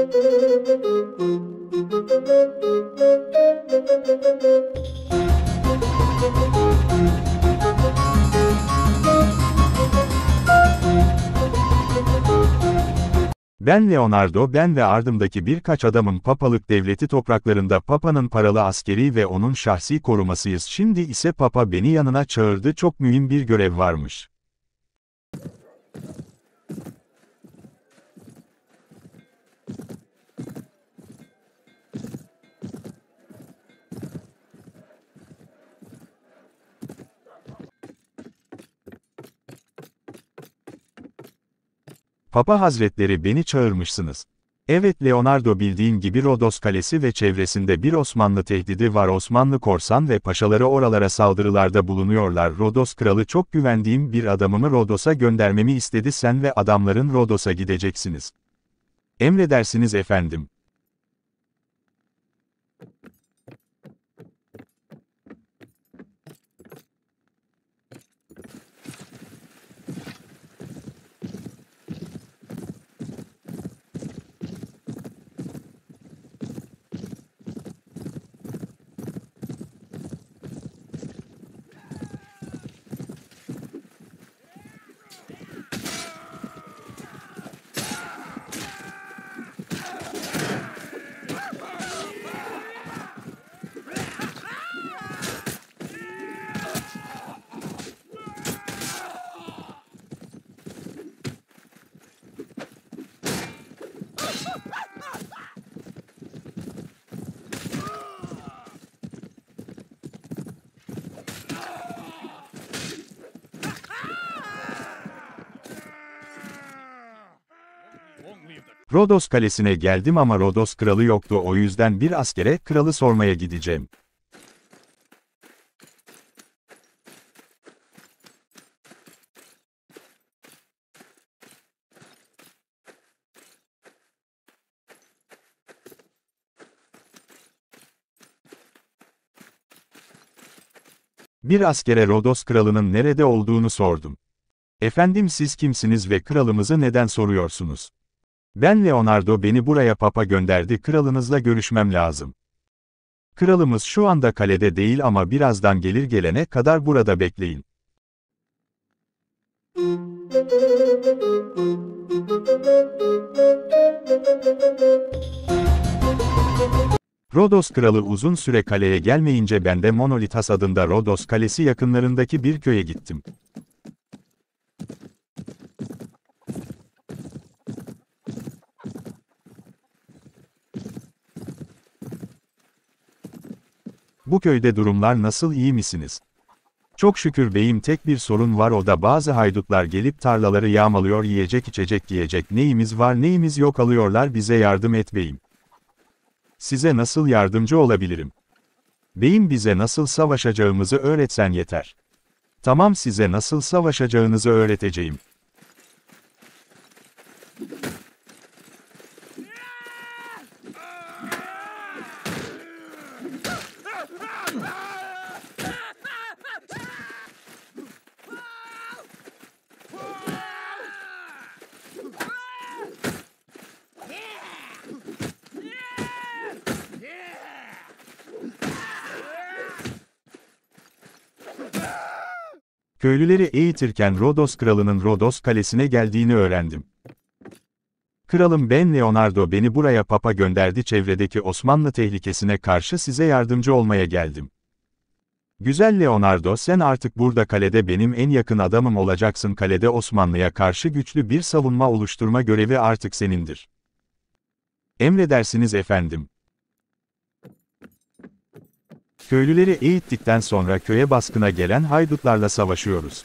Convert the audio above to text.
Ben Leonardo ben ve ardımdaki birkaç adamın papalık devleti topraklarında papanın paralı askeri ve onun şahsi korumasıyız. Şimdi ise papa beni yanına çağırdı çok mühim bir görev varmış. Papa Hazretleri beni çağırmışsınız. Evet Leonardo bildiğin gibi Rodos Kalesi ve çevresinde bir Osmanlı tehdidi var Osmanlı korsan ve paşaları oralara saldırılarda bulunuyorlar Rodos kralı çok güvendiğim bir adamımı Rodos'a göndermemi istedi sen ve adamların Rodos'a gideceksiniz. Emredersiniz efendim. Rodos kalesine geldim ama Rodos kralı yoktu o yüzden bir askere kralı sormaya gideceğim. Bir askere Rodos kralının nerede olduğunu sordum. Efendim siz kimsiniz ve kralımızı neden soruyorsunuz? Ben Leonardo beni buraya papa gönderdi kralınızla görüşmem lazım. Kralımız şu anda kalede değil ama birazdan gelir gelene kadar burada bekleyin. Rodos kralı uzun süre kaleye gelmeyince ben de Monolitas adında Rodos kalesi yakınlarındaki bir köye gittim. Bu köyde durumlar nasıl iyi misiniz? Çok şükür beyim tek bir sorun var o da bazı haydutlar gelip tarlaları yağmalıyor yiyecek içecek giyecek neyimiz var neyimiz yok alıyorlar bize yardım et beyim. Size nasıl yardımcı olabilirim? Beyim bize nasıl savaşacağımızı öğretsen yeter. Tamam size nasıl savaşacağınızı öğreteceğim. Köylüleri eğitirken Rodos kralının Rodos kalesine geldiğini öğrendim. Kralım ben Leonardo beni buraya papa gönderdi çevredeki Osmanlı tehlikesine karşı size yardımcı olmaya geldim. Güzel Leonardo sen artık burada kalede benim en yakın adamım olacaksın kalede Osmanlı'ya karşı güçlü bir savunma oluşturma görevi artık senindir. Emredersiniz efendim. Köylüleri eğittikten sonra köye baskına gelen haydutlarla savaşıyoruz.